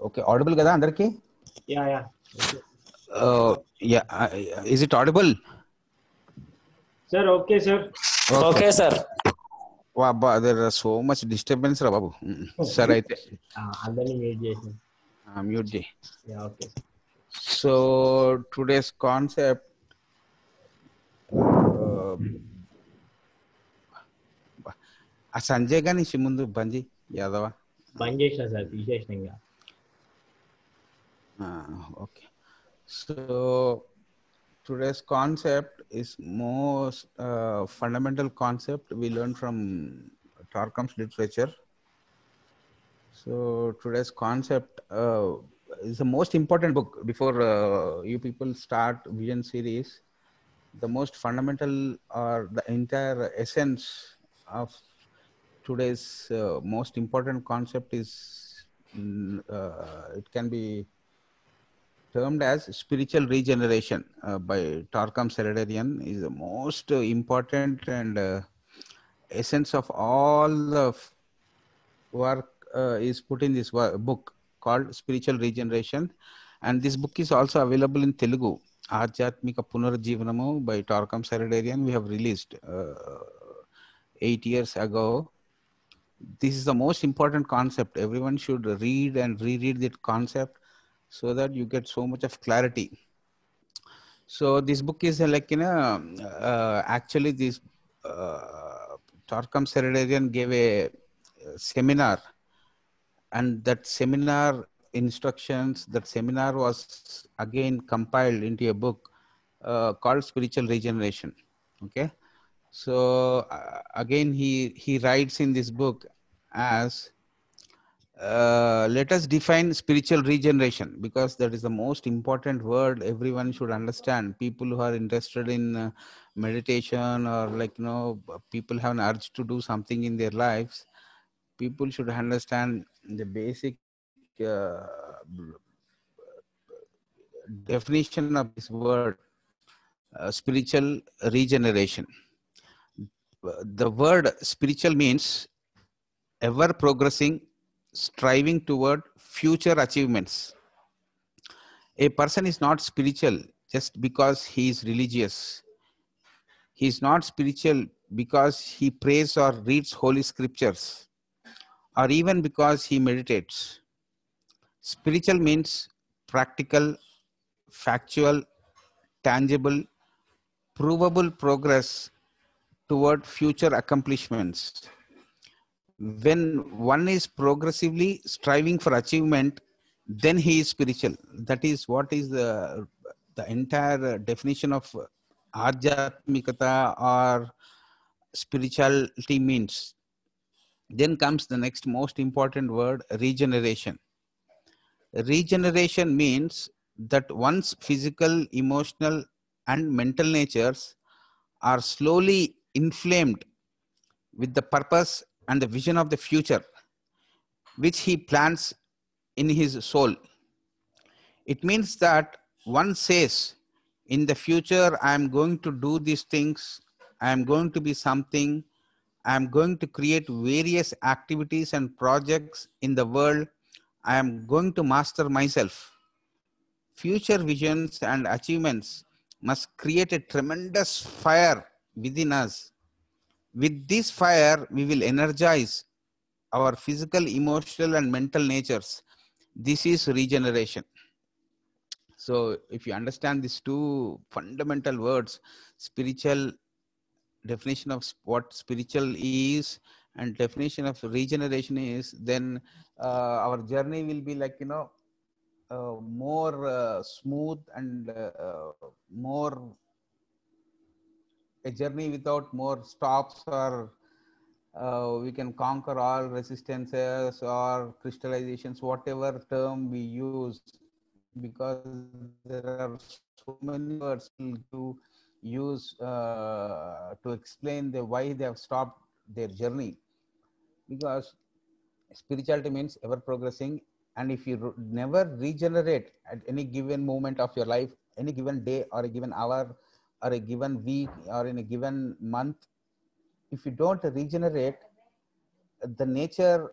Okay audible కదా అందరికి yeah yeah yeah is it audible sir okay sir okay sir అబ్బా there so much disturbance రా బాబు సరే అయితే అందరినీ మీట్ చేసిన మ్యూట్ చేయి yeah okay so today's concept ఆ సంజయ్ గాని ముందు బంజీ యాదవ బంద్ చేసిన సార్ తీసేసిన ఇంకా Uh, okay. So today's concept is most uh, fundamental concept we learn from Torkom's literature. So today's concept uh, is the most important book before uh, you people start vision series. The most fundamental or the entire essence of today's uh, most important concept is mm, uh, it can be termed as spiritual regeneration uh, by Torkom Saraydarian is the most uh, important and uh, essence of all the work uh, is put in this wo- book called spiritual regeneration. And this book is also available in Telugu. Ajatmika Punarjivanamu by Torkom Saraydarian we have released uh, eight years ago. This is the most important concept. Everyone should read and reread that concept so that you get so much of clarity. So this book is uh, like you know uh, actually this uh, Torkom Saraydarian gave a uh, seminar and that seminar instructions that seminar was again compiled into a book uh, called spiritual regeneration okay? So uh, again he he writes in this book as uh, let us define spiritual regeneration because that is the most important word everyone should understand. People who are interested in uh, meditation or like you know people have an urge to do something in their lives people should understand the basic uh, definition of this word uh, spiritual regeneration. The word spiritual means ever progressing striving toward future achievements. A person is not spiritual just because he is religious. He is not spiritual because he prays or reads holy scriptures or even because he meditates. Spiritual means practical, factual, tangible, provable progress toward future accomplishments when one is progressively striving for achievement then he is spiritual. That is what is the the entire definition of arjatmikata or spirituality means. Then comes the next most important word regeneration. Regeneration means that one's physical emotional and mental natures are slowly inflamed with the purpose and the vision of the future which he plans in his soul. It means that one says, In the future, I am going to do these things, I am going to be something, I am going to create various activities and projects in the world, I am going to master myself. Future visions and achievements must create a tremendous fire within us with this fire we will energize our physical emotional and mental natures. This is regeneration. So if you understand these two fundamental words spiritual definition of what spiritual is and definition of regeneration is then uh, our journey will be like you know uh, more uh, smooth and more a journey without more stops or uh, we can conquer all resistances or crystallizations whatever term we use because there are so many words to use uh, to explain the why they have stopped their journey. Because spirituality means ever progressing and if you never regenerate at any given moment of your life any given day or a given hour or a given week or in a given month if you don't regenerate the nature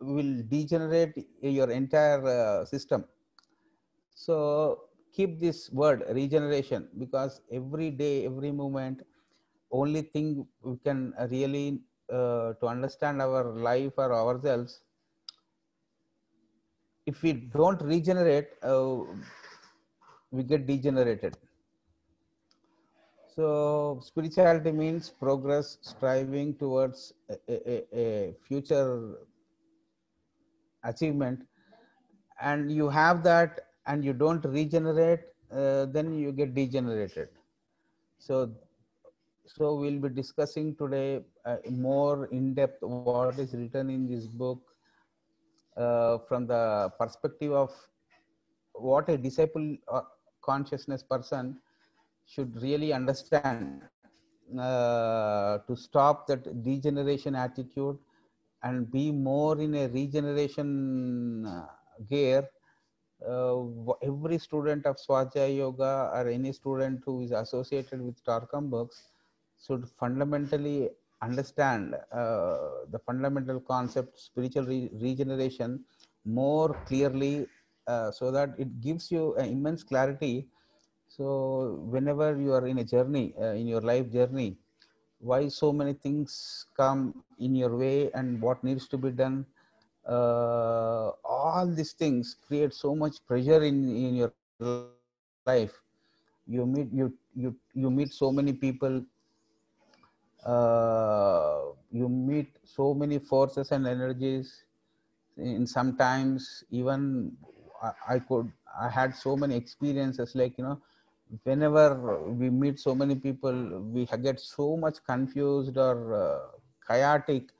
will degenerate your entire uh, system. So keep this word regeneration because every day, every moment, only thing we can really uh, to understand our life or ourselves. If we don't regenerate, uh, we get degenerated. So spirituality means progress, striving towards a, a, a future achievement, and you have that, and you don't regenerate, uh, then you get degenerated. So, so we'll be discussing today uh, more in depth what is written in this book uh, from the perspective of what a disciple uh, consciousness person should really understand uh, to stop that degeneration attitude and be more in a regeneration uh, gear. Uh, every student of Swadhyaya Yoga or any student who is associated with Torkom books should fundamentally understand uh, the fundamental concept spiritual re regeneration more clearly uh, so that it gives you immense clarity so whenever you are in a journey, uh, in your life journey, why so many things come in your way and what needs to be done, uh, all these things create so much pressure in, in your life. You meet you you you meet so many people. Uh, you meet so many forces and energies. In sometimes even I, I could I had so many experiences like you know whenever we meet so many people, we get so much confused or uh, chaotic.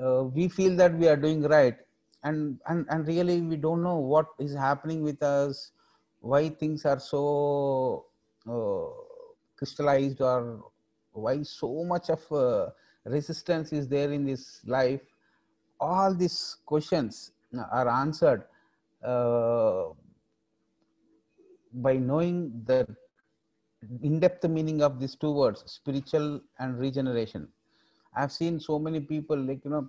Uh, we feel that we are doing right, and, and and really we don't know what is happening with us, why things are so uh, crystallized, or why so much of uh, resistance is there in this life. All these questions are answered uh, by knowing the in-depth meaning of these two words spiritual and regeneration. I've seen so many people like you know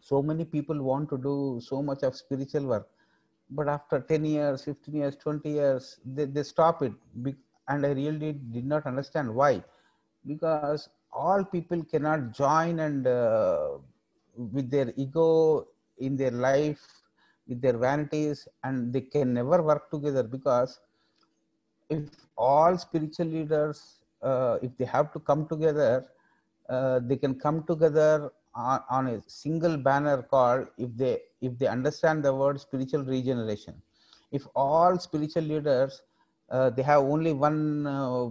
so many people want to do so much of spiritual work but after 10 years 15 years 20 years they, they stop it. And i really did not understand why. Because all people cannot join and uh, with their ego in their life with their vanities and they can never work together because if all spiritual leaders, uh, if they have to come together, uh, they can come together on, on, a single banner called if they if they understand the word spiritual regeneration. If all spiritual leaders uh, they have only one uh,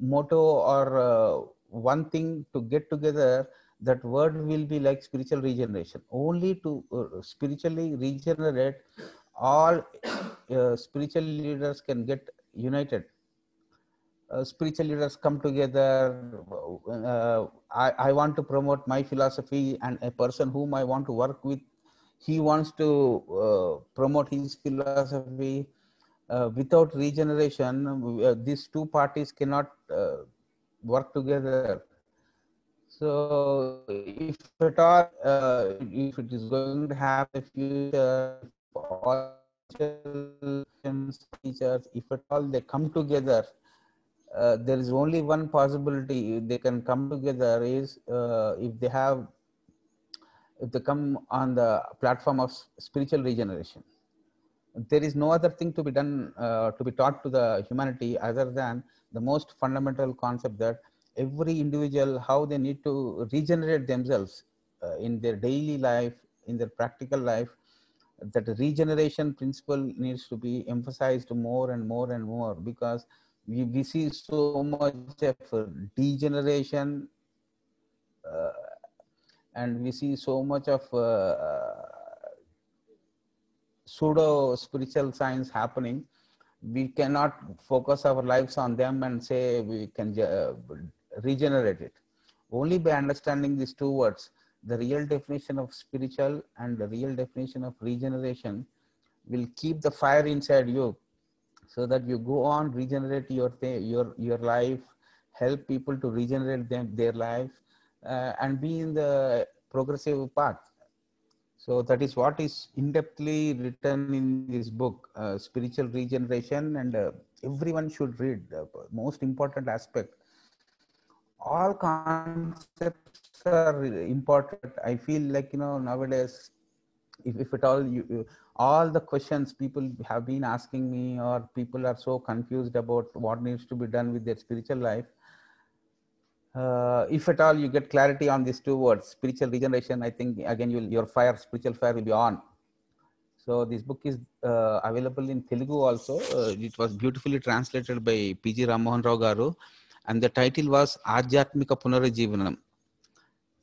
motto or uh, one thing to get together, that word will be like spiritual regeneration. Only to uh, spiritually regenerate, all spiritual leaders can get united. Uh, spiritual leaders come together. Uh, I, I want to promote my philosophy, and a person whom I want to work with, he wants to uh, promote his philosophy. Uh, without regeneration, uh, these two parties cannot uh, work together. So, if at all, if it is going to have a future, all teachers, if at all they come together, uh, there is only one possibility they can come together is uh, if they have, if they come on the platform of spiritual regeneration. There is no other thing to be done, uh, to be taught to the humanity other than the most fundamental concept that every individual, how they need to regenerate themselves uh, in their daily life, in their practical life, that regeneration principle needs to be emphasized more and more and more because we, we see so much of degeneration uh, and we see so much of uh, pseudo spiritual science happening. We cannot focus our lives on them and say we can uh, regenerate it. Only by understanding these two words the real definition of spiritual and the real definition of regeneration will keep the fire inside you so that you go on regenerate your your your life help people to regenerate them their life uh, and be in the progressive path So that is what is in-depthly written in this book, uh, spiritual regeneration, and uh, everyone should read. The most important aspect. All concepts are important. I feel like you know nowadays, if, if at all you, you all the questions people have been asking me, or people are so confused about what needs to be done with their spiritual life uh, if at all you get clarity on these two words, spiritual regeneration, I think again your fire, spiritual fire will be on. So this book is uh, available in Telugu also. Uh, it was beautifully translated by P.G. Rammohan Rao Garu, and the title was Ajatmika Punarajivanam.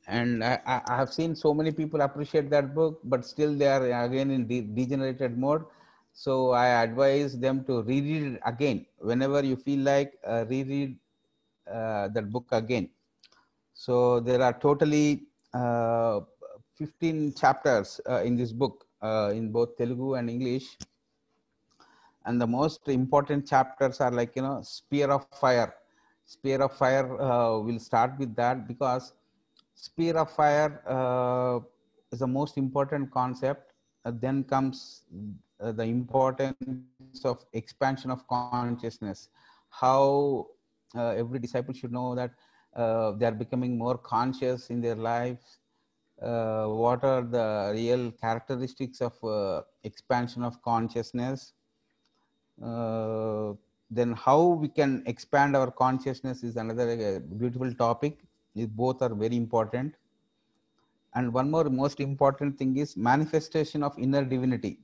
And I, I, have seen so many people appreciate that book, but still they are again in de- degenerated mode. So I advise them to reread it again whenever you feel like uh, reread uh, that book again. So there are totally uh, 15 chapters uh, in this book uh, in both Telugu and English. And the most important chapters are like, you know, spear of fire. Spear of fire, uh, we'll start with that because spear of fire uh, is the most important concept. then comes the importance of expansion of consciousness. How uh, every disciple should know that uh, they are becoming more conscious in their lives. Uh, what are the real characteristics of expansion of consciousness? then how we can expand our consciousness is another beautiful topic. Both are very important. And one more most important thing is manifestation of inner divinity.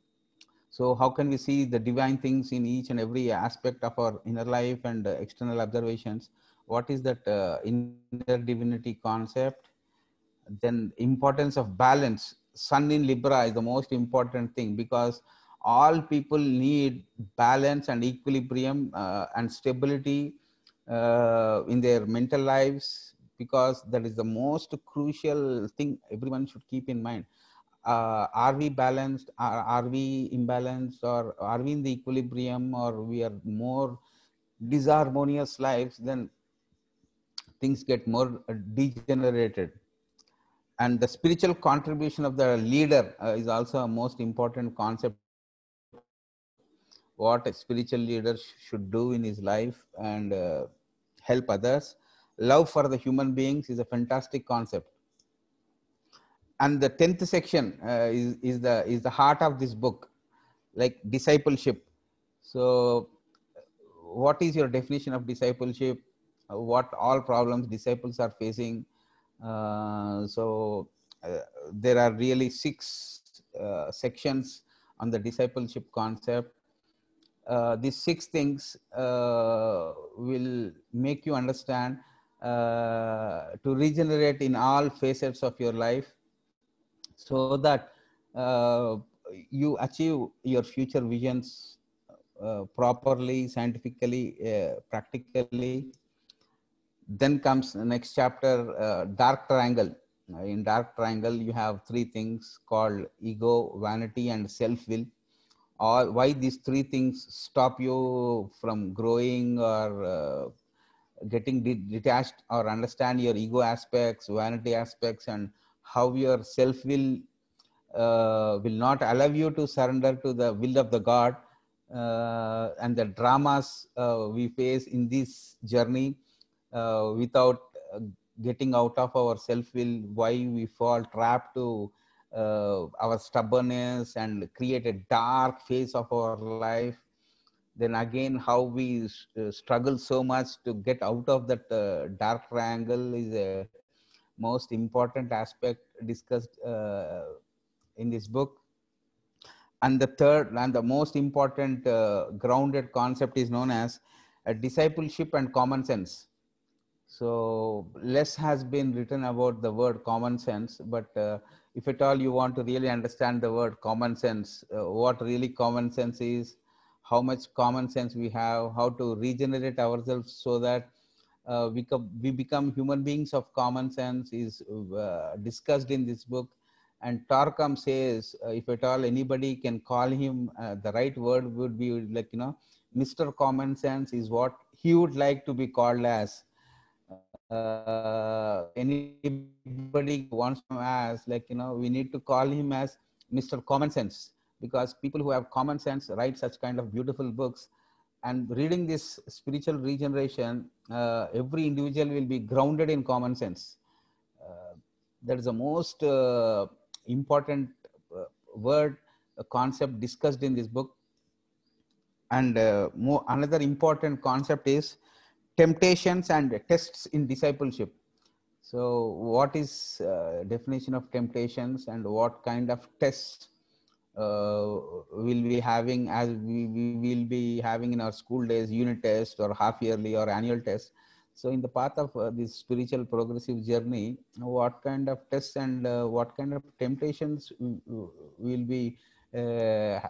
So how can we see the divine things in each and every aspect of our inner life and uh, external observations? What is that uh, inner divinity concept? Then importance of balance. Sun in Libra is the most important thing because all people need balance and equilibrium uh, and stability uh, in their mental lives because that is the most crucial thing everyone should keep in mind. Uh, are we balanced? Are, are we imbalanced or are we in the equilibrium or we are more disharmonious lives then things get more degenerated. And the spiritual contribution of the leader uh, is also a most important concept. What a spiritual leader sh should do in his life and uh, help others love for the human beings is a fantastic concept. And the 10th section uh, is, is the is the heart of this book like discipleship. So what is your definition of discipleship? Uh, what all problems disciples are facing? Uh, so uh, there are really six uh, sections on the discipleship concept. Uh, these six things will make you understand to regenerate in all facets of your life so that uh, you achieve your future visions uh, properly, scientifically, uh, practically. Then comes the next chapter, uh, dark triangle. In dark triangle, you have three things called ego, vanity, and self-will. Or why these three things stop you from growing or uh, getting de detached or understand your ego aspects, vanity aspects, and how your self will uh, will not allow you to surrender to the will of the God uh, and the dramas uh, we face in this journey uh, without uh, getting out of our self will, why we fall trapped to uh, our stubbornness and create a dark phase of our life. Then again, how we struggle so much to get out of that dark triangle is a most important aspect discussed uh, in this book. And the third and the most important uh, grounded concept is known as discipleship and common sense. So less has been written about the word common sense, but uh, if at all you want to really understand the word common sense, uh, what really common sense is, how much common sense we have, how to regenerate ourselves so that uh, we, we become human beings of common sense is uh, discussed in this book. And Torkom says, uh, if at all anybody can call him, uh, the right word would be like, you know, Mr. Common Sense is what he would like to be called as. uh, anybody wants to ask, like, you know, we need to call him as Mr. Common Sense because people who have common sense write such kind of beautiful books. And reading this spiritual regeneration, uh, every individual will be grounded in common sense. Uh, that is the most uh, important uh, word, concept discussed in this book. And uh, more, another important concept is temptations and tests in discipleship. So, what is uh, definition of temptations and what kind of tests uh, will be having as we, we will be having in our school days, unit test or half yearly or annual test. So, in the path of uh, this spiritual progressive journey, what kind of tests and uh, what kind of temptations will be uh,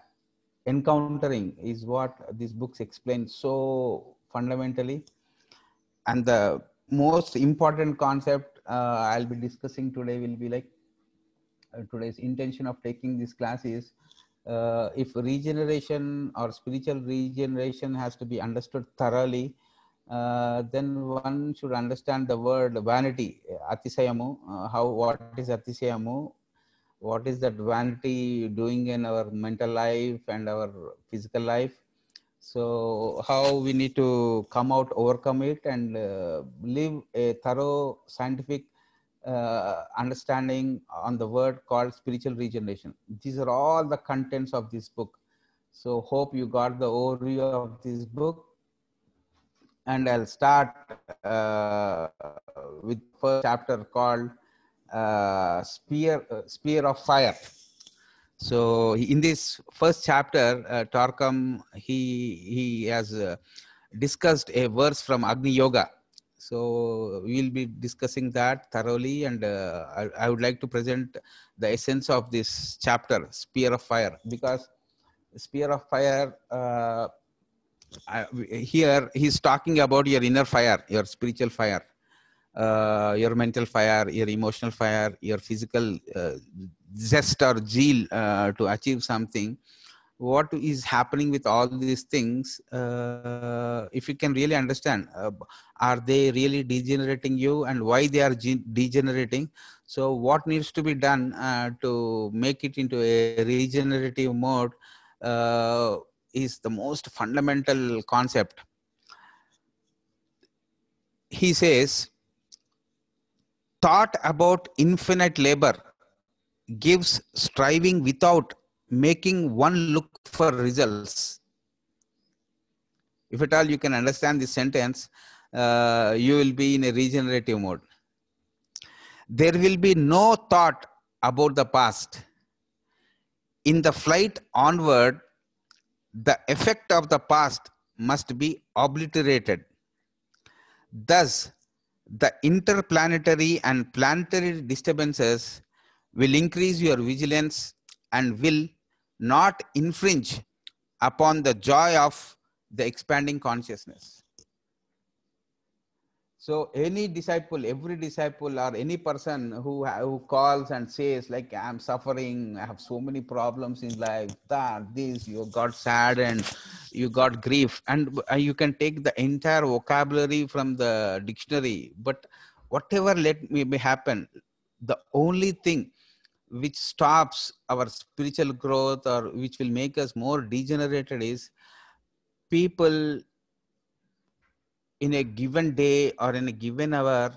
encountering is what these books explain so fundamentally and the most important concept uh, i'll be discussing today will be like today's intention of taking this class is uh, if regeneration or spiritual regeneration has to be understood thoroughly uh, then one should understand the word vanity atisayamu uh, how what is atisayamu what is that vanity doing in our mental life and our physical life. So how we need to come out overcome it and uh, live a thorough scientific uh, understanding on the word called spiritual regeneration. These are all the contents of this book. So hope you got the overview of this book. And i'll start uh, with first chapter called uh, spear uh, spear of fire. So in this first chapter uh, Torkom he he has uh, discussed a verse from agni yoga so we'll be discussing that thoroughly and uh, I, I, would like to present the essence of this chapter spear of fire because spear of fire uh, I, here he's talking about your inner fire your spiritual fire uh, your mental fire, your emotional fire, your physical uh, zest or zeal uh, to achieve something. What is happening with all these things? Uh, if you can really understand, uh, are they really degenerating you and why they are degenerating? So, what needs to be done uh, to make it into a regenerative mode is the most fundamental concept. He says, thought about infinite labor gives striving without making one look for results. If at all you can understand this sentence, uh, you will be in a regenerative mode. There will be no thought about the past. In the flight onward, the effect of the past must be obliterated. Thus, the interplanetary and planetary disturbances will increase your vigilance and will not infringe upon the joy of the expanding consciousness. So any disciple, every disciple or any person who, who calls and says like, I'm suffering, I have so many problems in life, that, this, you got sad and you got grief and uh, you can take the entire vocabulary from the dictionary. But whatever let me happen, the only thing which stops our spiritual growth or which will make us more degenerated is people in a given day or in a given hour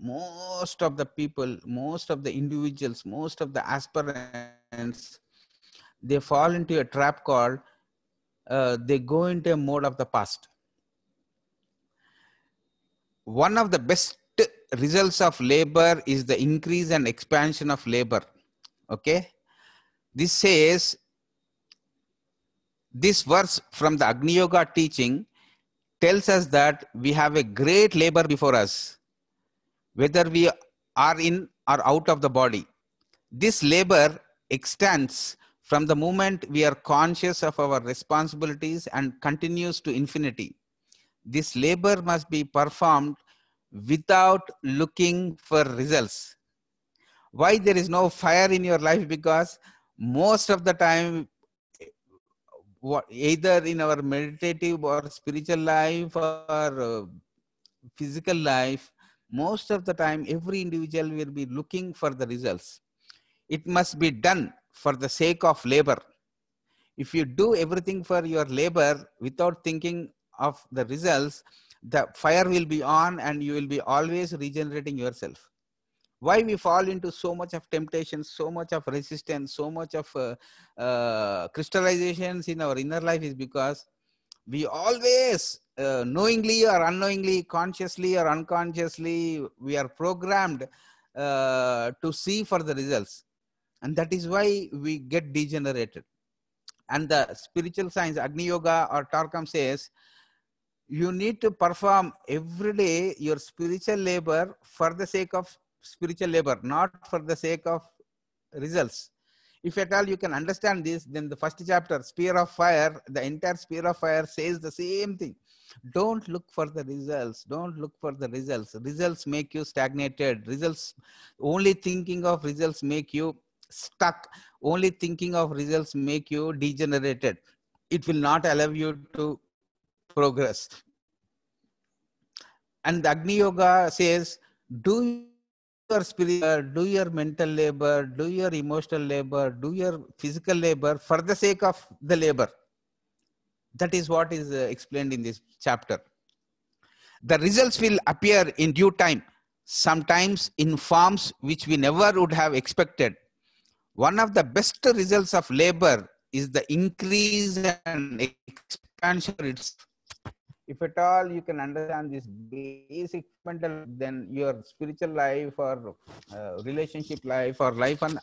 most of the people most of the individuals most of the aspirants they fall into a trap called uh, they go into a mode of the past. One of the best results of labor is the increase and expansion of labor okay this says this verse from the agni yoga teaching tells us that we have a great labor before us, whether we are in or out of the body. This labor extends from the moment we are conscious of our responsibilities and continues to infinity. This labor must be performed without looking for results. Why there is no fire in your life? Because most of the time either in our meditative or spiritual life or uh, physical life most of the time every individual will be looking for the results it must be done for the sake of labor if you do everything for your labor without thinking of the results the fire will be on and you will be always regenerating yourself. Why we fall into so much of temptation so much of resistance so much of uh, uh, crystallizations in our inner life is because we always uh, knowingly or unknowingly consciously or unconsciously we are programmed uh, to see for the results. And that is why we get degenerated. And the spiritual science agni yoga or Torkom says you need to perform every day your spiritual labor for the sake of spiritual labor not for the sake of results. If at all you can understand this then the first chapter sphere of fire the entire sphere of fire says the same thing. Don't look for the results. Don't look for the results. Results make you stagnated. Results only thinking of results make you stuck. Only thinking of results make you degenerated. It will not allow you to progress. And the agni yoga says do your spiritual do your mental labor do your emotional labor do your physical labor for the sake of the labor. That is what is uh, explained in this chapter. The results will appear in due time sometimes in forms which we never would have expected. One of the best results of labor is the increase and expansion its if at all you can understand this basic fundamental then your spiritual life or uh, relationship life or life on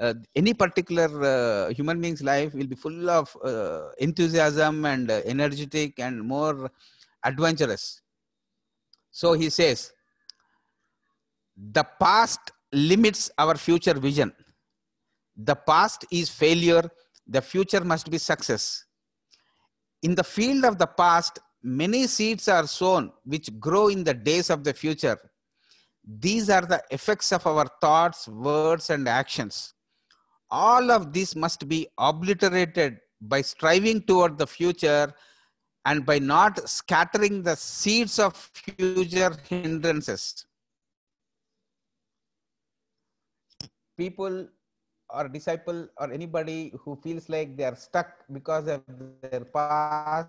uh, any particular uh, human being's life will be full of uh, enthusiasm and energetic and more adventurous. So he says the past limits our future vision. The past is failure. The future must be success. In the field of the past many seeds are sown which grow in the days of the future. These are the effects of our thoughts words and actions. All of this must be obliterated by striving toward the future and by not scattering the seeds of future hindrances. People or disciple or anybody who feels like they are stuck because of their past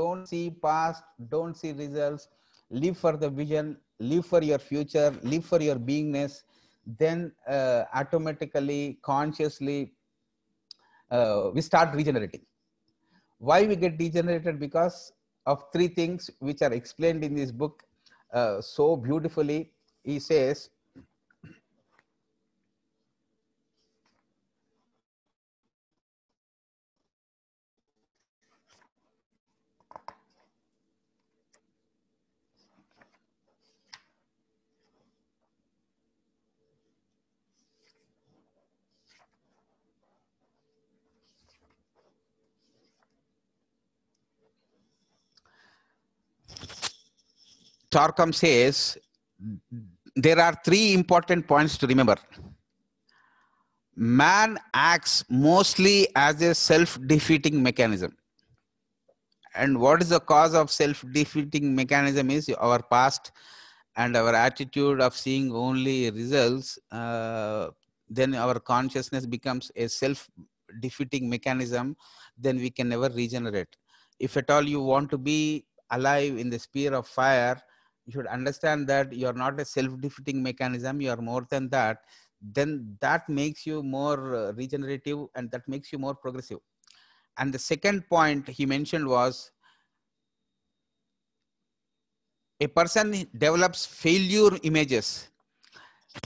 don't see past don't see results. Live for the vision live for your future live for your beingness. Then uh, automatically consciously uh, we start regenerating. Why we get degenerated? Because of three things which are explained in this book uh, so beautifully. He says Torkom says there are three important points to remember. Man acts mostly as a self defeating mechanism. And what is the cause of self defeating mechanism is our past and our attitude of seeing only results. Uh, then our consciousness becomes a self defeating mechanism. Then we can never regenerate. If at all you want to be alive in the sphere of fire, you should understand that you're not a self-defeating mechanism you are more than that then that makes you more uh, regenerative and that makes you more progressive. And the second point he mentioned was a person develops failure images.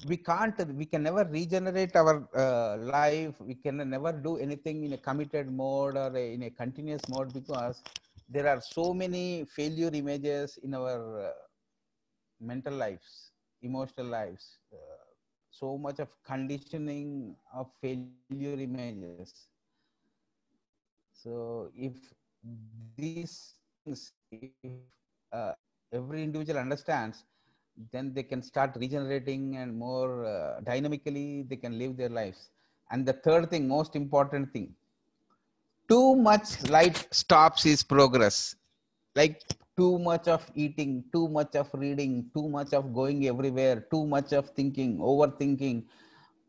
We can't we can never regenerate our uh, life we can never do anything in a committed mode or a, in a continuous mode because there are so many failure images in our uh, mental lives, emotional lives, uh, so much of conditioning of failure images. So if these things, if uh, every individual understands, then they can start regenerating and more uh, dynamically they can live their lives. And the third thing, most important thing, too much light stops his progress. Like too much of eating, too much of reading, too much of going everywhere, too much of thinking, overthinking,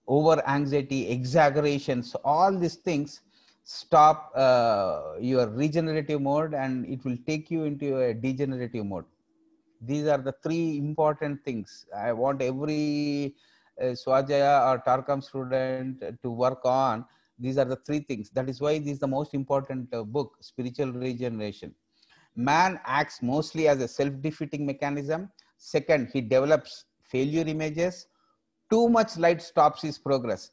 over anxiety, exaggerations, all these things stop uh, your regenerative mode and it will take you into a degenerative mode. These are the three important things. I want every uh, Swadhyaya or Torkom student to work on. These are the three things. That is why this is the most important uh, book, Spiritual Regeneration. Man acts mostly as a self-defeating mechanism. Second, he develops failure images. Too much light stops his progress.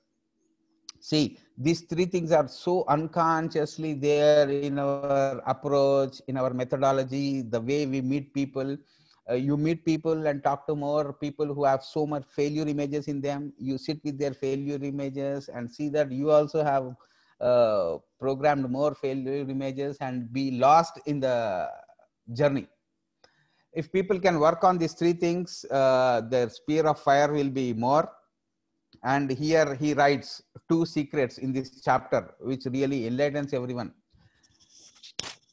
See, these three things are so unconsciously there in our approach, in our methodology, the way we meet people. Uh, you meet people and talk to more people who have so much failure images in them. You sit with their failure images and see that you also have uh, programmed more failure images and be lost in the journey. If people can work on these three things, uh, their sphere of fire will be more. And here he writes two secrets in this chapter, which really enlightens everyone.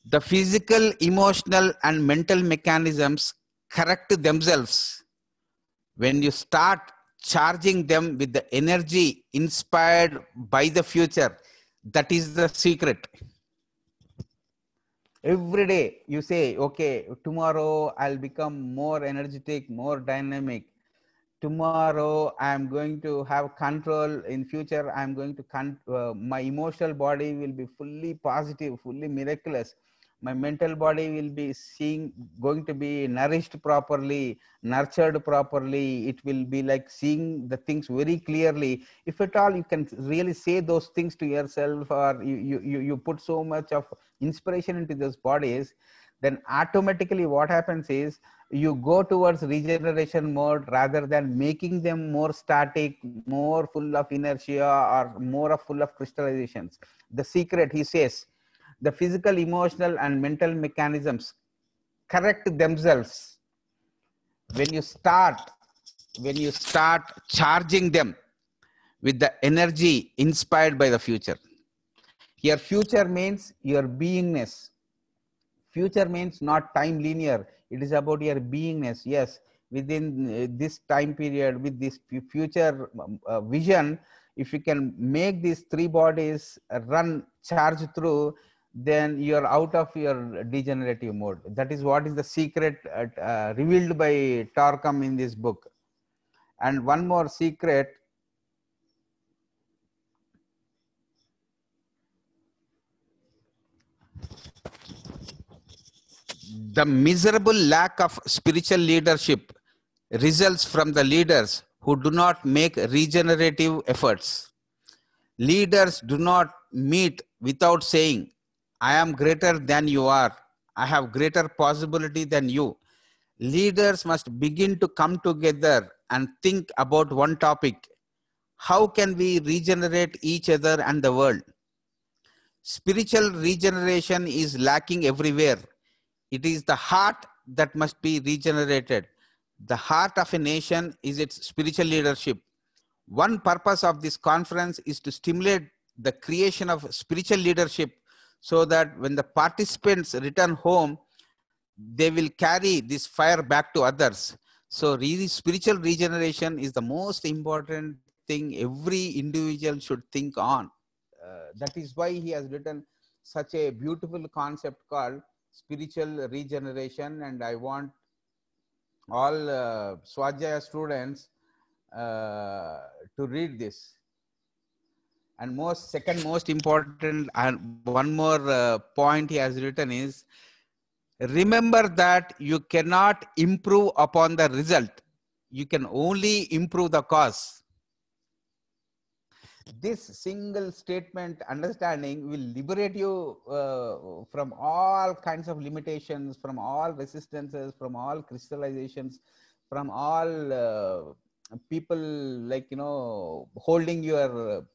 The physical, emotional, and mental mechanisms correct themselves when you start charging them with the energy inspired by the future that is the secret. Every day you say okay tomorrow i'll become more energetic more dynamic. Tomorrow i'm going to have control. In future i'm going to con- uh, my emotional body will be fully positive fully miraculous my mental body will be seeing going to be nourished properly nurtured properly. It will be like seeing the things very clearly. If at all you can really say those things to yourself or you you, you put so much of inspiration into those bodies then automatically what happens is you go towards regeneration mode rather than making them more static more full of inertia or more of full of crystallizations. The secret he says the physical, emotional, and mental mechanisms correct themselves when you start when you start charging them with the energy inspired by the future. Here, future means your beingness. Future means not time linear. It is about your beingness. Yes, within uh, this time period, with this future um, uh, vision, if you can make these three bodies run charge through, then you're out of your degenerative mode. That is what is the secret uh, uh, revealed by Torkom in this book. And one more secret. The miserable lack of spiritual leadership results from the leaders who do not make regenerative efforts. Leaders do not meet without saying, I am greater than you are. I have greater possibility than you. Leaders must begin to come together and think about one topic. How can we regenerate each other and the world? Spiritual regeneration is lacking everywhere. It is the heart that must be regenerated. The heart of a nation is its spiritual leadership. One purpose of this conference is to stimulate the creation of spiritual leadership so that when the participants return home, they will carry this fire back to others. So really spiritual regeneration is the most important thing every individual should think on. Uh, that is why he has written such a beautiful concept called spiritual regeneration. And I want all uh, Swadhyaya students uh, to read this and most second most important and one more uh, point he has written is remember that you cannot improve upon the result. You can only improve the cause. This single statement understanding will liberate you uh, from all kinds of limitations from all resistances from all crystallizations from all uh, people like you know holding your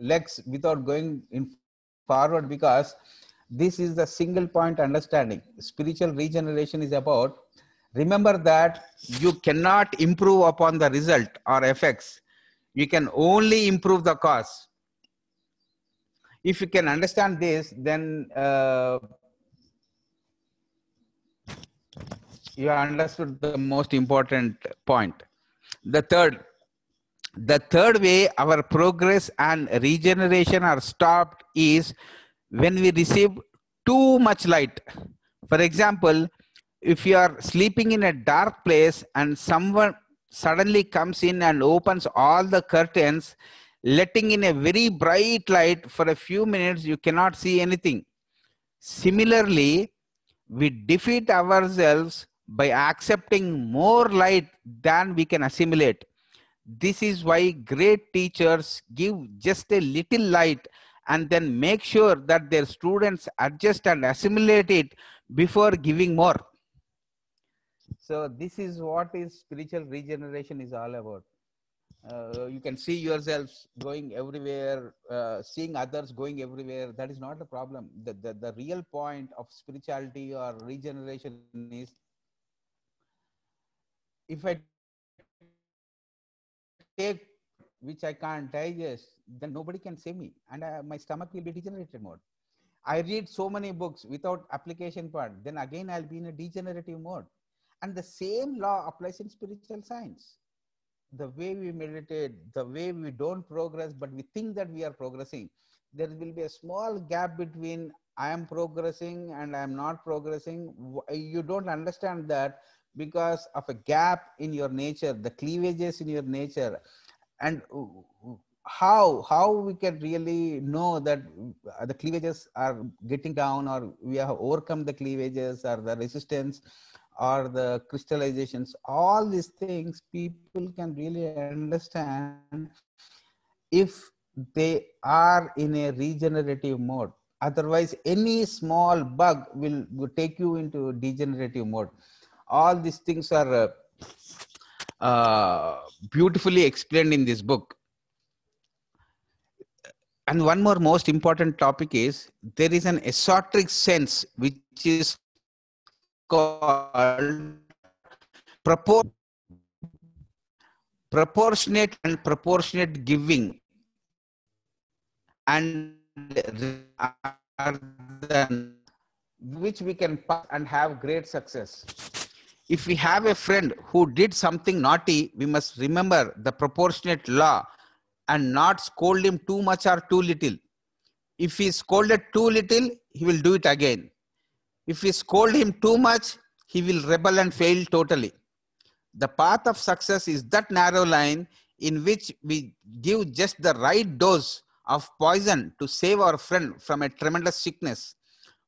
legs without going in forward because this is the single point understanding. Spiritual regeneration is about remember that you cannot improve upon the result or effects. You can only improve the cause. If you can understand this then uh, you understood the most important point. The third, the third way our progress and regeneration are stopped is when we receive too much light. For example, if you are sleeping in a dark place and someone suddenly comes in and opens all the curtains, letting in a very bright light for a few minutes, you cannot see anything. Similarly, we defeat ourselves by accepting more light than we can assimilate. This is why great teachers give just a little light and then make sure that their students adjust and assimilate it before giving more. So this is what is spiritual regeneration is all about. Uh, you can see yourselves going everywhere, uh, seeing others going everywhere. That is not the problem. The, the, the real point of spirituality or regeneration is if I take which I can't digest, then nobody can save me and uh, my stomach will be degenerated mode. I read so many books without application part, then again I'll be in a degenerative mode. And the same law applies in spiritual science. The way we meditate, the way we don't progress, but we think that we are progressing, there will be a small gap between I am progressing and I am not progressing. You don't understand that because of a gap in your nature, the cleavages in your nature. And how how we can really know that the cleavages are getting down or we have overcome the cleavages or the resistance or the crystallizations all these things people can really understand if they are in a regenerative mode otherwise any small bug will, will take you into degenerative mode all these things are uh, uh, beautifully explained in this book. And one more most important topic is there is an esoteric sense which is called propor- proportionate and proportionate giving. And which we can pass and have great success if we have a friend who did something naughty we must remember the proportionate law and not scold him too much or too little if he scolded too little he will do it again if we scold him too much, he will rebel and fail totally. The path of success is that narrow line in which we give just the right dose of poison to save our friend from a tremendous sickness.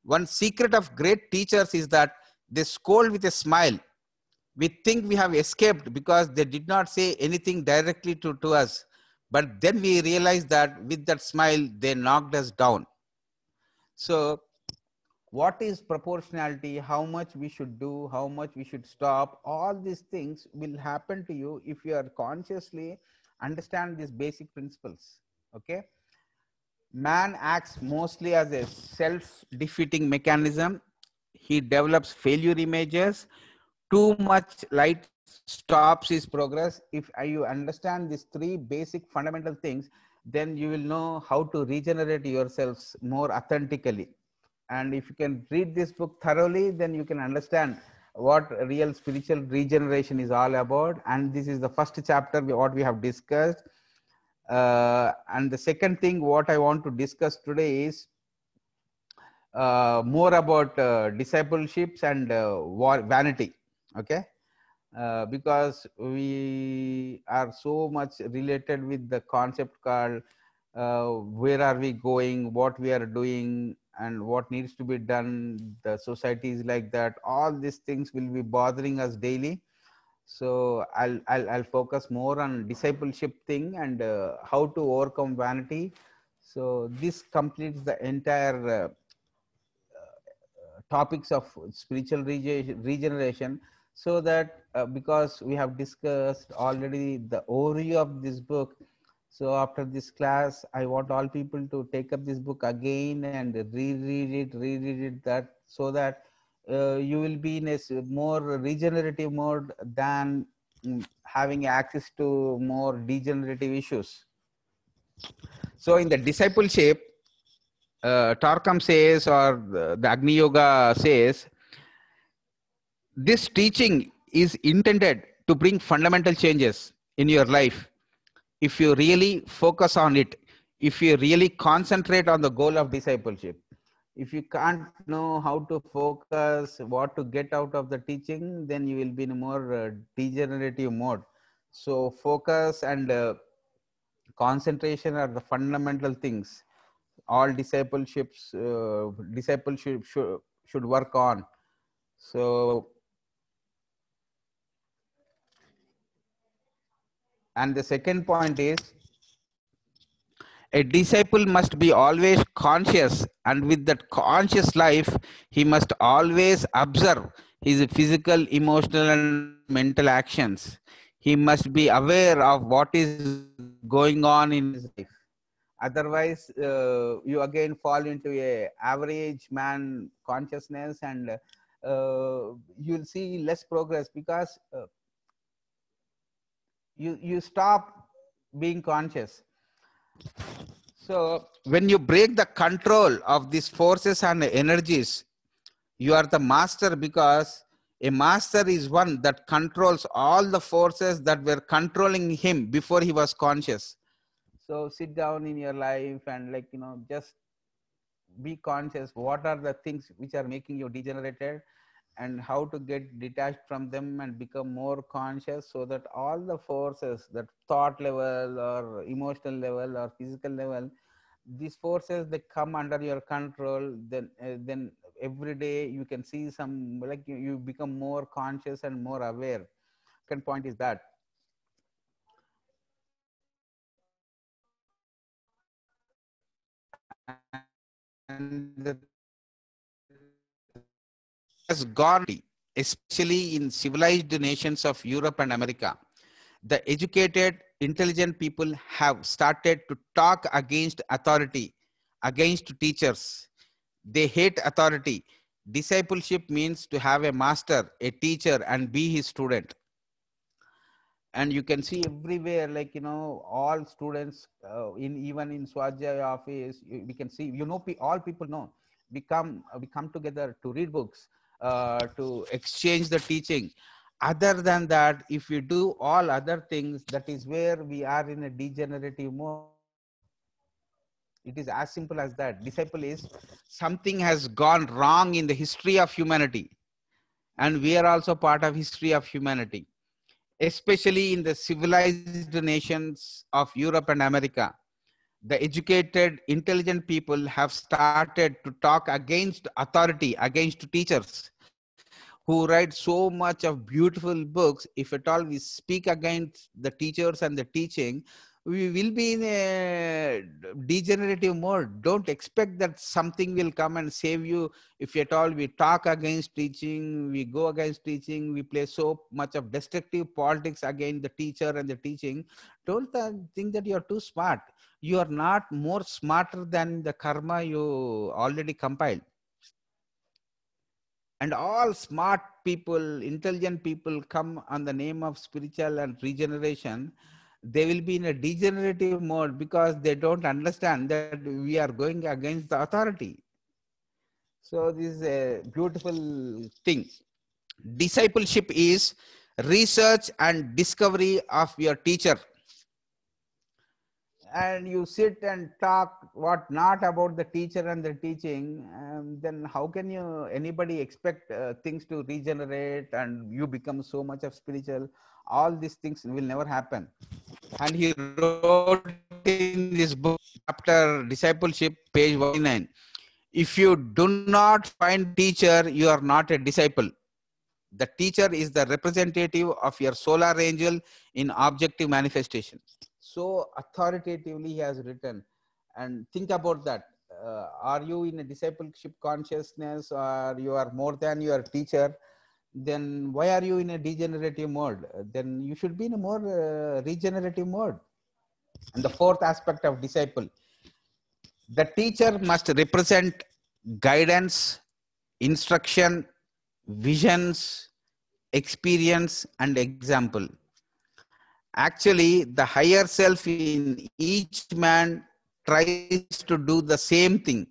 One secret of great teachers is that they scold with a smile. We think we have escaped because they did not say anything directly to, to us. But then we realize that with that smile, they knocked us down. So what is proportionality? How much we should do? How much we should stop? All these things will happen to you if you are consciously understand these basic principles okay? Man acts mostly as a self defeating mechanism. He develops failure images too much light stops his progress if you understand these three basic fundamental things then you will know how to regenerate yourselves more authentically and if you can read this book thoroughly, then you can understand what real spiritual regeneration is all about. And this is the first chapter, what we have discussed. Uh, and the second thing, what I want to discuss today is uh, more about uh, discipleships and uh, vanity. Okay. Uh, because we are so much related with the concept called uh, where are we going, what we are doing, and what needs to be done. The society is like that. All these things will be bothering us daily. So i'll i'll, I'll focus more on discipleship thing and uh, how to overcome vanity. So this completes the entire uh, uh, topics of spiritual regeneration so that uh, because we have discussed already the overview of this book so after this class, I want all people to take up this book again and reread it, reread it that so that uh, you will be in a more regenerative mode than mm, having access to more degenerative issues. So in the discipleship, uh, Torkom says or the, the Agni Yoga says, this teaching is intended to bring fundamental changes in your life. If you really focus on it if you really concentrate on the goal of discipleship if you can't know how to focus what to get out of the teaching then you will be in a more uh, degenerative mode. So focus and uh, concentration are the fundamental things all discipleships uh, discipleship should, should work on. So and the second point is a disciple must be always conscious and with that conscious life he must always observe his physical emotional and mental actions. He must be aware of what is going on in his life. Otherwise uh, you again fall into a average man consciousness and uh, you'll see less progress because uh, you you stop being conscious. So when you break the control of these forces and energies you are the master because a master is one that controls all the forces that were controlling him before he was conscious. So sit down in your life and like you know just be conscious. What are the things which are making you degenerated and how to get detached from them and become more conscious so that all the forces that thought level or emotional level or physical level these forces they come under your control then uh, then every day you can see some like you, you become more conscious and more aware. Second point is that. And the has gone, especially in civilized nations of Europe and America. The educated, intelligent people have started to talk against authority, against teachers. They hate authority. Discipleship means to have a master, a teacher, and be his student. And you can see everywhere, like, you know, all students uh, in even in Swadhyaya office, we can see, you know, all people know, we come, we come together to read books, uh, to exchange the teaching. Other than that if we do all other things that is where we are in a degenerative mode. It is as simple as that. Disciple is something has gone wrong in the history of humanity. And we are also part of history of humanity. Especially in the civilized nations of europe and america the educated, intelligent people have started to talk against authority, against teachers who write so much of beautiful books. If at all we speak against the teachers and the teaching, we will be in a degenerative mode. Don't expect that something will come and save you. If at all we talk against teaching, we go against teaching, we play so much of destructive politics against the teacher and the teaching. Don't think that you're too smart you are not more smarter than the karma you already compiled. And all smart people, intelligent people come on the name of spiritual and regeneration. They will be in a degenerative mode because they don't understand that we are going against the authority. So this is a beautiful thing. Discipleship is research and discovery of your teacher and you sit and talk what not about the teacher and the teaching um, then how can you anybody expect uh, things to regenerate and you become so much of spiritual all these things will never happen. And he wrote in this book chapter discipleship page 49 if you do not find teacher you are not a disciple. The teacher is the representative of your solar angel in objective manifestation. So authoritatively he has written. And think about that. Uh, are you in a discipleship consciousness or you are more than your teacher then why are you in a degenerative mode? Then you should be in a more uh, regenerative mode. And the fourth aspect of disciple the teacher must represent guidance instruction visions experience and example. Actually the higher self in each man tries to do the same thing.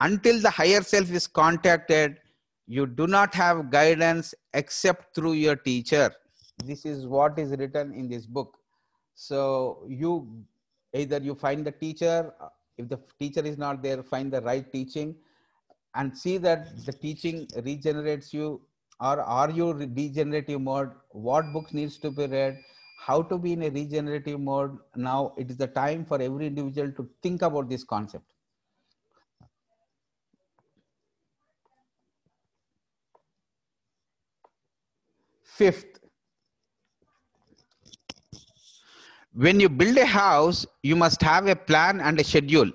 Until the higher self is contacted You do not have guidance except through your teacher. This is what is written in this book. So you either you find the teacher, uh, if the teacher is not there, find the right teaching and see that the teaching regenerates you or are you degenerative mode what books needs to be read how to be in a regenerative mode now it is the time for every individual to think about this concept fifth when you build a house you must have a plan and a schedule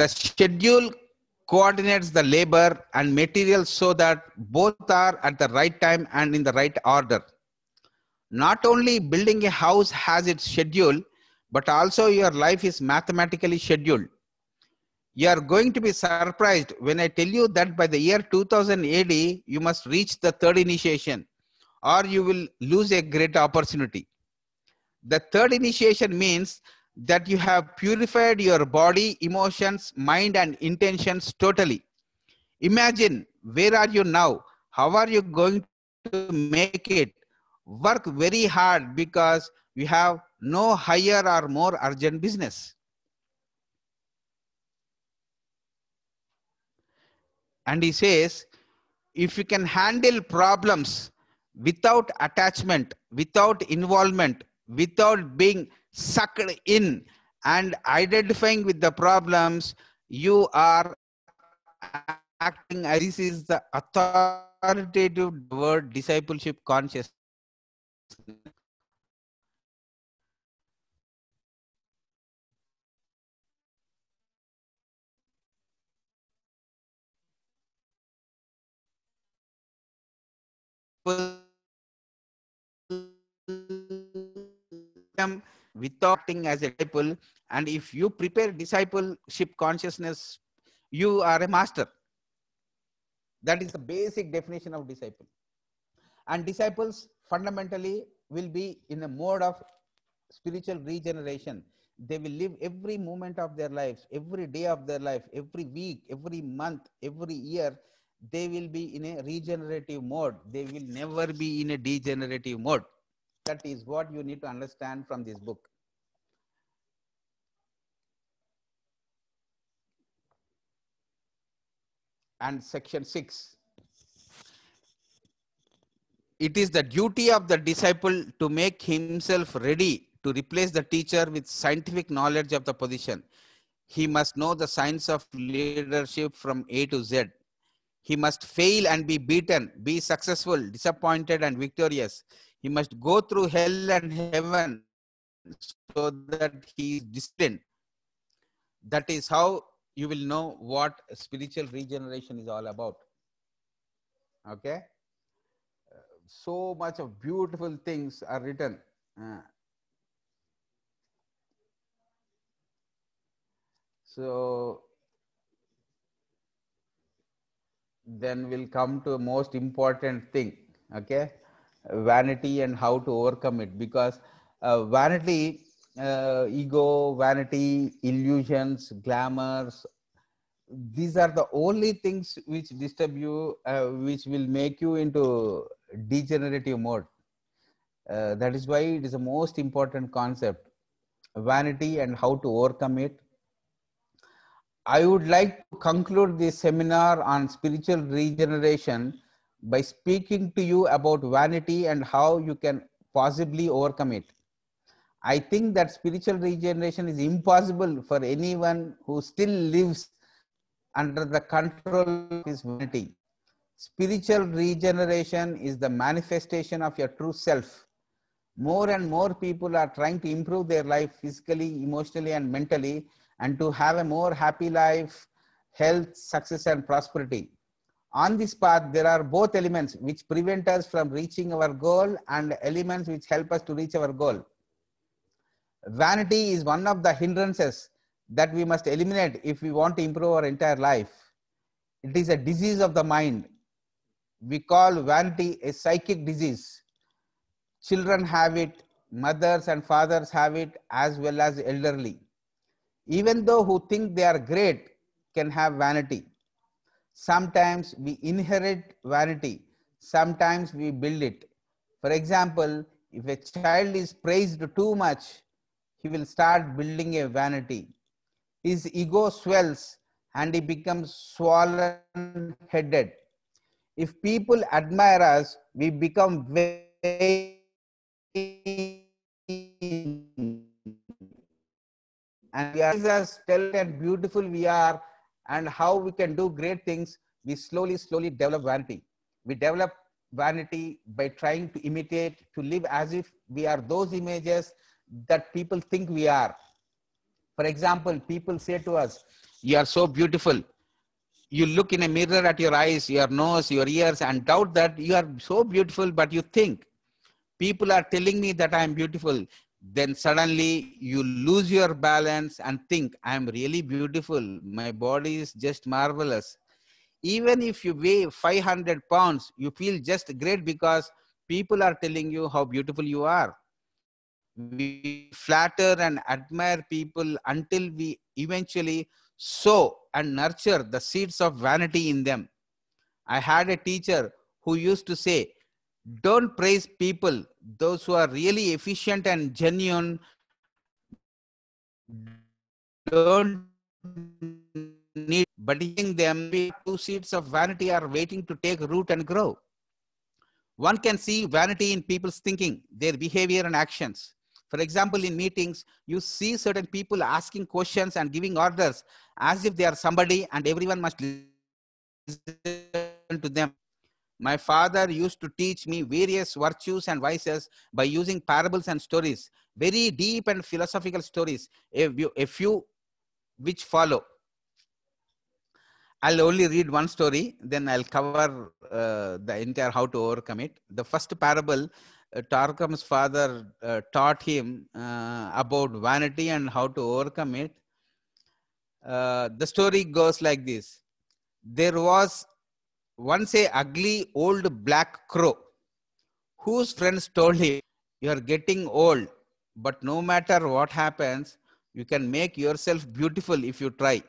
the schedule coordinates the labor and materials so that both are at the right time and in the right order. Not only building a house has its schedule, but also your life is mathematically scheduled. You are going to be surprised when I tell you that by the year 2000 AD, you must reach the third initiation or you will lose a great opportunity. The third initiation means that you have purified your body, emotions, mind, and intentions totally. Imagine where are you now? How are you going to make it? Work very hard because we have no higher or more urgent business. And he says, if you can handle problems without attachment, without involvement, without being sucked in and identifying with the problems you are acting as this is the authoritative word discipleship consciousness without acting as a disciple. And if you prepare discipleship consciousness, you are a master. That is the basic definition of disciple. And disciples fundamentally will be in a mode of spiritual regeneration. They will live every moment of their lives, every day of their life, every week, every month, every year. They will be in a regenerative mode. They will never be in a degenerative mode. That is what you need to understand from this book. And section six. It is the duty of the disciple to make himself ready to replace the teacher with scientific knowledge of the position. He must know the science of leadership from A to Z. He must fail and be beaten, be successful, disappointed, and victorious. He must go through hell and heaven so that he is disciplined. That is how you will know what spiritual regeneration is all about. Okay? So much of beautiful things are written. Uh, so then we'll come to a most important thing okay? Vanity and how to overcome it. Because uh, vanity uh, ego vanity illusions glamours these are the only things which disturb you uh, which will make you into degenerative mode. Uh, that is why it is the most important concept vanity and how to overcome it i would like to conclude this seminar on spiritual regeneration by speaking to you about vanity and how you can possibly overcome it. I think that spiritual regeneration is impossible for anyone who still lives under the control of his vanity. Spiritual regeneration is the manifestation of your true self. More and more people are trying to improve their life physically, emotionally, and mentally, and to have a more happy life, health, success, and prosperity on this path, there are both elements which prevent us from reaching our goal and elements which help us to reach our goal. Vanity is one of the hindrances that we must eliminate if we want to improve our entire life. It is a disease of the mind. We call vanity a psychic disease. Children have it, mothers and fathers have it, as well as elderly. Even though who think they are great can have vanity Sometimes we inherit vanity. Sometimes we build it. For example, if a child is praised too much, he will start building a vanity. His ego swells and he becomes swollen headed. If people admire us, we become vain and we are us tell and beautiful we are and how we can do great things. We slowly slowly develop vanity. We develop vanity by trying to imitate to live as if we are those images that people think we are. For example people say to us you are so beautiful. You look in a mirror at your eyes your nose your ears and doubt that you are so beautiful but you think. People are telling me that i am beautiful then suddenly you lose your balance and think i am really beautiful. My body is just marvelous. Even if you weigh 500 pounds you feel just great because people are telling you how beautiful you are. We flatter and admire people until we eventually sow and nurture the seeds of vanity in them. I had a teacher who used to say don't praise people those who are really efficient and genuine. Don't need but them two seeds of vanity are waiting to take root and grow. One can see vanity in people's thinking their behavior and actions. For example in meetings you see certain people asking questions and giving orders as if they are somebody and everyone must listen to them my father used to teach me various virtues and vices by using parables and stories, very deep and philosophical stories, a few, a few which follow. I'll only read one story, then I'll cover uh, the entire how to overcome it. The first parable, uh, Torkom's father uh, taught him uh, about vanity and how to overcome it. Uh, the story goes like this. There was once a ugly old black crow whose friends told him, You are getting old, but no matter what happens, you can make yourself beautiful if you try.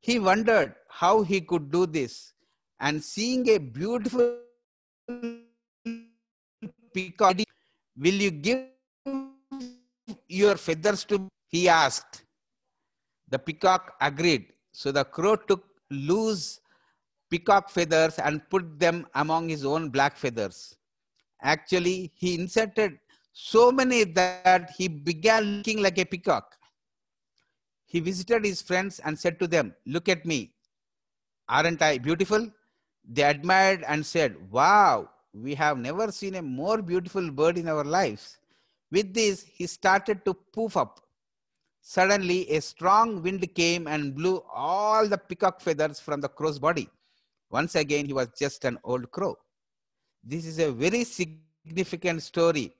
He wondered how he could do this, and seeing a beautiful peacock, Will you give your feathers to me? He asked. The peacock agreed. So the crow took loose peacock feathers and put them among his own black feathers. Actually, he inserted so many that he began looking like a peacock. He visited his friends and said to them, Look at me. Aren't I beautiful? They admired and said, Wow, we have never seen a more beautiful bird in our lives. With this, he started to poof up. Suddenly, a strong wind came and blew all the peacock feathers from the crow's body. Once again, he was just an old crow. This is a very significant story.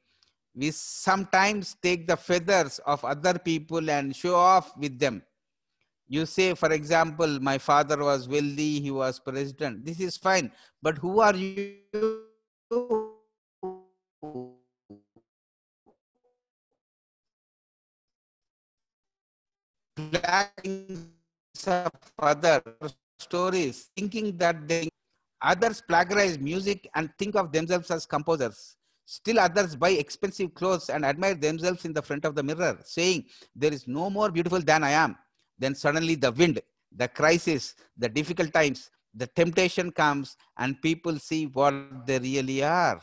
We sometimes take the feathers of other people and show off with them. You say, for example, my father was wealthy, he was president. This is fine. But who are you? of other stories, thinking that they others plagiarize music and think of themselves as composers. Still others buy expensive clothes and admire themselves in the front of the mirror, saying, There is no more beautiful than I am. Then suddenly the wind, the crisis, the difficult times, the temptation comes, and people see what they really are.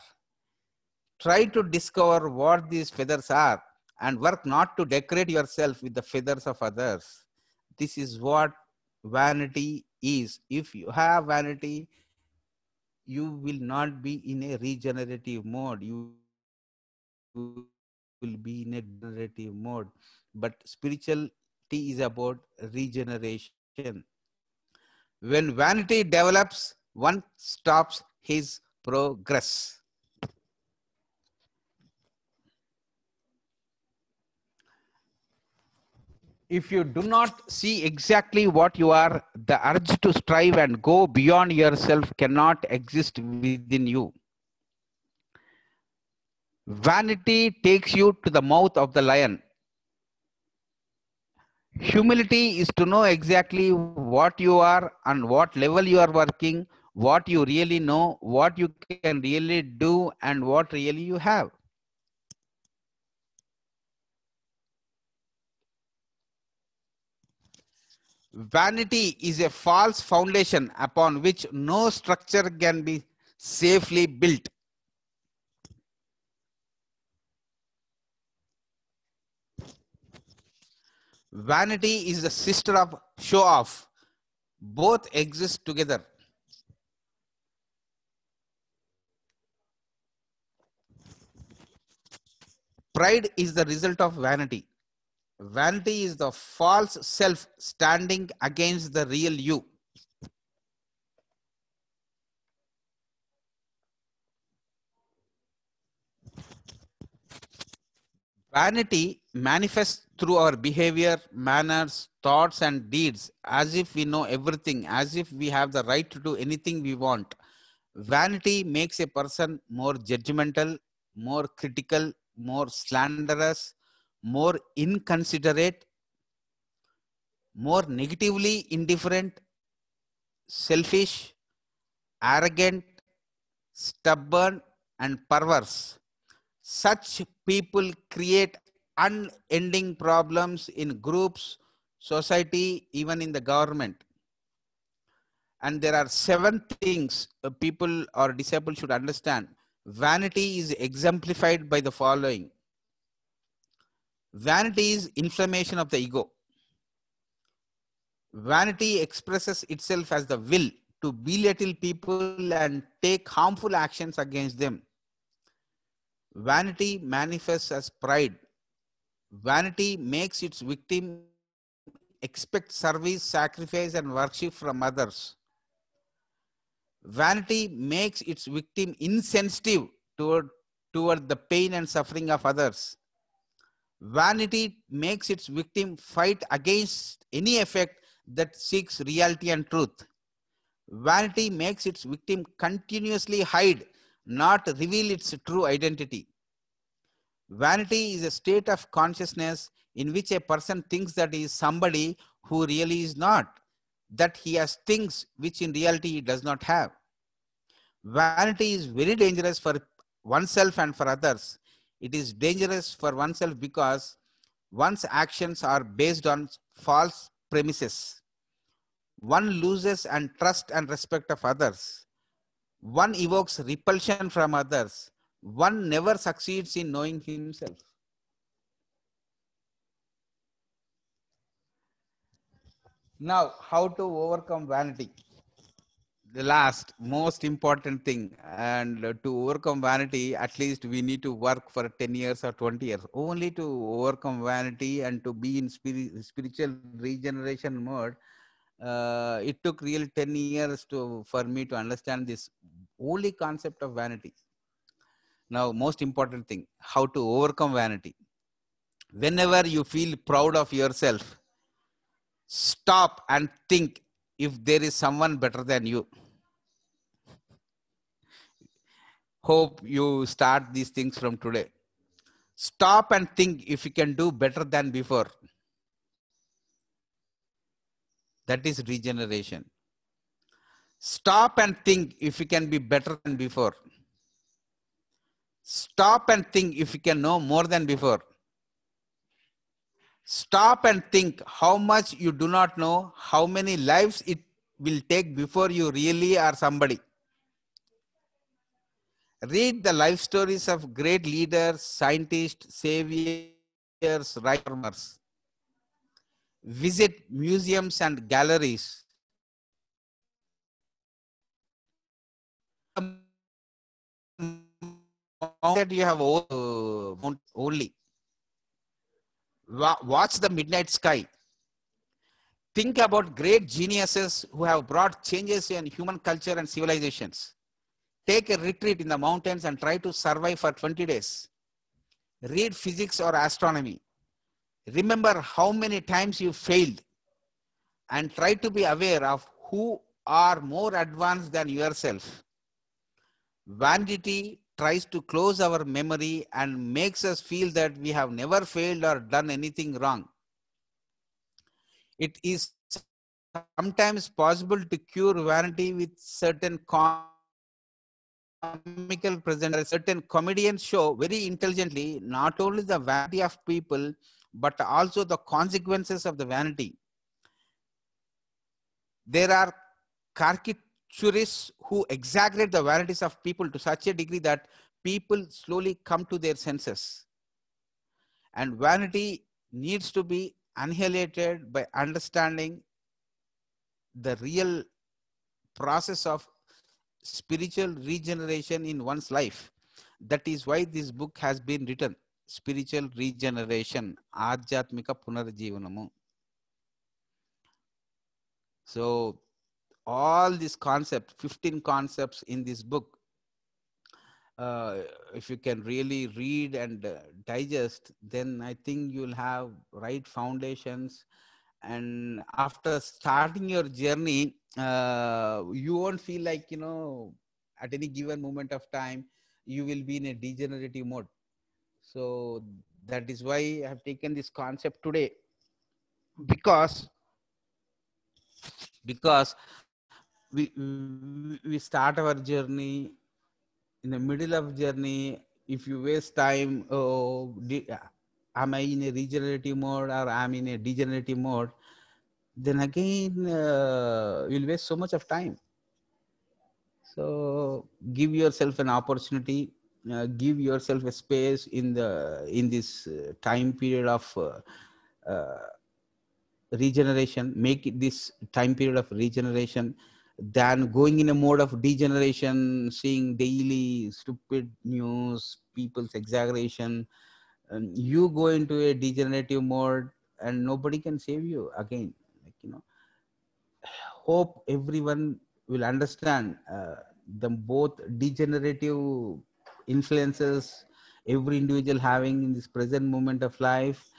Try to discover what these feathers are and work not to decorate yourself with the feathers of others. This is what vanity is if you have vanity you will not be in a regenerative mode. You will be in a generative mode. But spirituality is about regeneration. When vanity develops one stops his progress if you do not see exactly what you are, the urge to strive and go beyond yourself cannot exist within you. Vanity takes you to the mouth of the lion. Humility is to know exactly what you are and what level you are working, what you really know, what you can really do, and what really you have. Vanity is a false foundation upon which no structure can be safely built. Vanity is the sister of show off. Both exist together. Pride is the result of vanity. Vanity is the false self standing against the real you. Vanity manifests through our behavior, manners, thoughts, and deeds as if we know everything, as if we have the right to do anything we want. Vanity makes a person more judgmental, more critical, more slanderous, more inconsiderate, more negatively indifferent, selfish, arrogant, stubborn, and perverse. Such people create unending problems in groups, society, even in the government. And there are seven things people or disciples should understand. Vanity is exemplified by the following. Vanity is inflammation of the ego. Vanity expresses itself as the will to belittle people and take harmful actions against them. Vanity manifests as pride. Vanity makes its victim expect service, sacrifice, and worship from others. Vanity makes its victim insensitive toward, toward the pain and suffering of others. Vanity makes its victim fight against any effect that seeks reality and truth. Vanity makes its victim continuously hide, not reveal its true identity. Vanity is a state of consciousness in which a person thinks that he is somebody who really is not, that he has things which in reality he does not have. Vanity is very dangerous for oneself and for others. It is dangerous for oneself because one's actions are based on false premises. One loses and trust and respect of others. One evokes repulsion from others. One never succeeds in knowing himself. Now, how to overcome vanity? The last most important thing, and to overcome vanity, at least we need to work for 10 years or 20 years. Only to overcome vanity and to be in spirit, spiritual regeneration mode, uh, it took real 10 years to for me to understand this only concept of vanity. Now, most important thing, how to overcome vanity. Whenever you feel proud of yourself, stop and think if there is someone better than you. Hope you start these things from today. Stop and think if you can do better than before. That is regeneration. Stop and think if you can be better than before. Stop and think if you can know more than before. Stop and think how much you do not know, how many lives it will take before you really are somebody. Read the life stories of great leaders, scientists, saviors, writers. Visit museums and galleries. That you have uh, only watch the midnight sky. Think about great geniuses who have brought changes in human culture and civilizations. Take a retreat in the mountains and try to survive for 20 days. Read physics or astronomy. Remember how many times you failed and try to be aware of who are more advanced than yourself. Vanity tries to close our memory and makes us feel that we have never failed or done anything wrong. it is sometimes possible to cure vanity with certain comical present certain comedians show very intelligently not only the vanity of people but also the consequences of the vanity. There are caricaturists who exaggerate the vanities of people to such a degree that people slowly come to their senses. And vanity needs to be annihilated by understanding the real process of spiritual regeneration in one's life. That is why this book has been written Spiritual Regeneration, Adhyatmika. So, all these concepts, 15 concepts in this book, uh, if you can really read and uh, digest, then I think you'll have right foundations. And after starting your journey, uh, you won't feel like, you know, at any given moment of time, you will be in a degenerative mode. So that is why I have taken this concept today. Because because we we- start our journey in the middle of journey. If you waste time oh am i in a regenerative mode or i'm in a degenerative mode then again uh, you'll waste so much of time. So give yourself an opportunity uh, give yourself a space in the in this uh, time period of uh, uh, regeneration. Make it this time period of regeneration than going in a mode of degeneration seeing daily stupid news people's exaggeration and you go into a degenerative mode and nobody can save you again you know. Hope everyone will understand uh, the both degenerative influences every individual having in this present moment of life.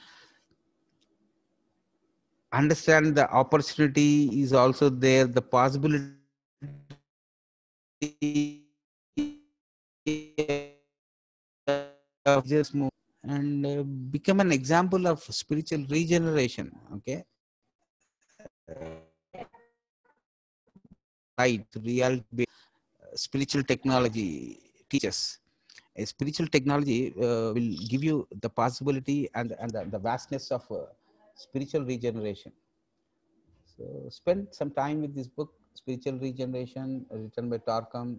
Understand the opportunity is also there the possibility of just move. And uh, become an example of spiritual regeneration okay right real uh, spiritual technology teaches. A spiritual technology uh, will give you the possibility and, and the, the vastness of uh, spiritual regeneration. So spend some time with this book spiritual regeneration written by Torkom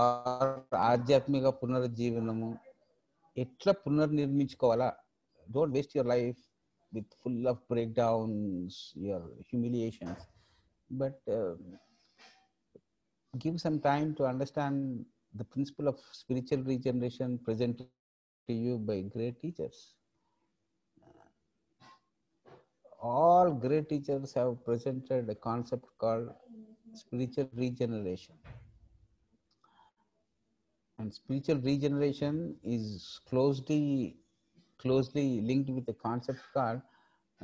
or ఆధ్యాత్మిక పునరుజ్జీవనము ఎట్లా Don't waste your life with full of breakdowns, your humiliations. But uh, give some time to understand the principle of spiritual regeneration presented to you by great teachers. All great teachers have presented a concept called spiritual regeneration. And spiritual regeneration is closely closely linked with the concept called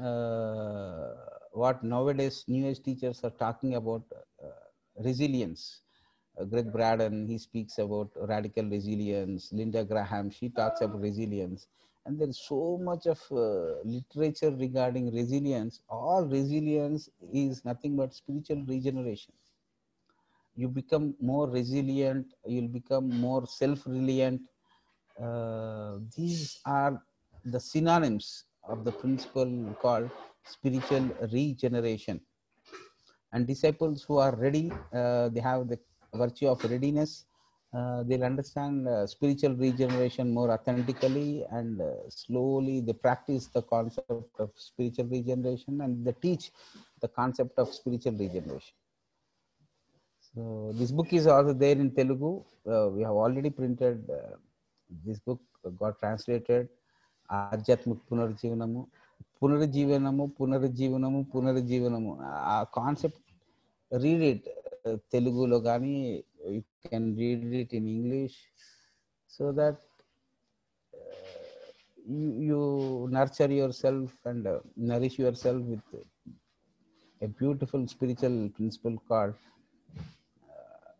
uh, what nowadays new age teachers are talking about uh, resilience. Uh, Gregg Braden, he speaks about radical resilience. Linda Graham, she talks about resilience. And there's so much of uh, literature regarding resilience. All resilience is nothing but spiritual regeneration. You become more resilient, you'll become more self reliant. Uh, these are the synonyms of the principle called spiritual regeneration. And disciples who are ready uh, they have the virtue of readiness. Uh, they'll understand uh, spiritual regeneration more authentically and uh, slowly they practice the concept of spiritual regeneration and they teach the concept of spiritual regeneration. So this book is also there in telugu. Uh, we have already printed uh, this book got translated ఆధ్యాత్మిక పునరుజ్జీవనము పునరుజ్జీవనము పునరుజ్జీవనము పునరుజ్జీవనము ఆ concept read it తెలుగులో కానీ you can read it in English so that you nurture yourself and uh, nourish yourself with a beautiful spiritual principle called uh,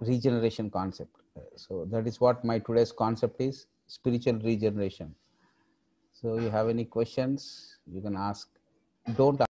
regeneration concept. Uh, so that is what my today's concept is Spiritual regeneration. So you have any questions, you can ask. Don't